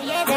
Yeah.